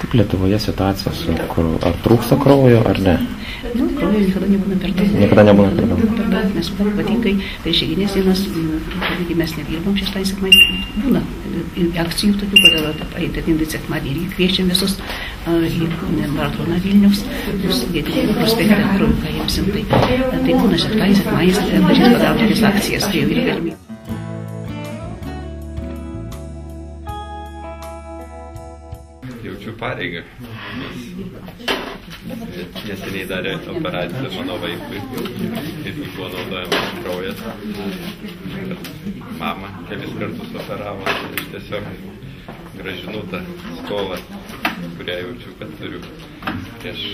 kaip Lietuvoje situacija su krauju? Ar trūksta kraujo ar ne? Nu, kraujo niekada nebūna per daug. Niekada nebūna per daug. Per daug, nes ypatingai per išeiginės dienas, kadangi mes nedirbam šeštąjį sekmadienį, būna akcijų tokių, kada ateinantį sekmadienį kviečiam visus į maratoną Vilniaus, bus Gedimino prospekte, kraujo paimsim. Tai, tai būna šeštąjį sekmadienį, pažiūrės padarome tokias akcijas, kai jau yra galimybė. Jaučiu pareigą. Nes neseniai darė operaciją mano vaikui ir jį buvo naudojamas kraujas. Mama kelis kartus operavo ir aš tiesiog gražinu tą skolą, kurią jaučiu, kad turiu prieš,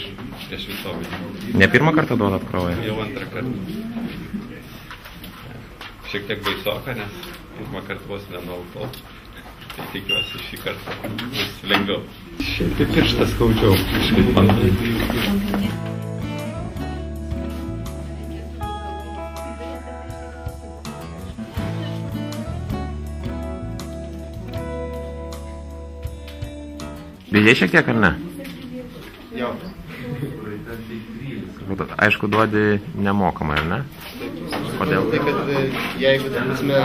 prieš visuomenę. Ne pirmą kartą duodat kraują? Jau antrą kartą. Šiek tiek baisoka, nes pirmą kartą vos nenualpau. Tai tikiuosi šį kartą bus lengviau. Šiek tiek pirštas skaudžiau, kažkaip man. Bijai šiek tiek ar ne? Jo. Aišku, duodi nemokamai, ar ne? Kodėl? Tai kad e, jeigu, ta prasme,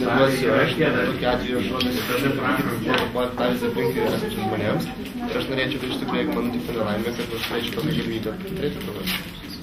neduosiu aš, tai tokiu atveju aš duodu pavyzdį aplinkui esančiams žmonėms. Ir aš norėčiau, kad iš tikrųjų, jeigu man nutiktų nelaimė, kad aš turėčiau tokią galimybę turėti kraują.